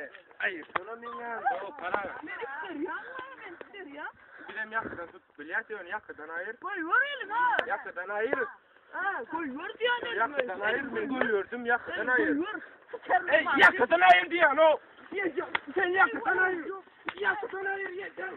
He. Hayır. Sonra ya. O para. İster ya. Ben ya. Bir de yakıdan tut. Bilyat diyorsun yakıdan ayır. Koy var elim ha. Yakıdan ayır. Ha koy var diyor ne? Yakıdan ayır. Ben koyuyordum yakıdan ayır. Koy var. Sıkarım Hey bak. yakıdan ayır diyorsun o. Sen yakıdan ayır. Yakıdan ayır yeter.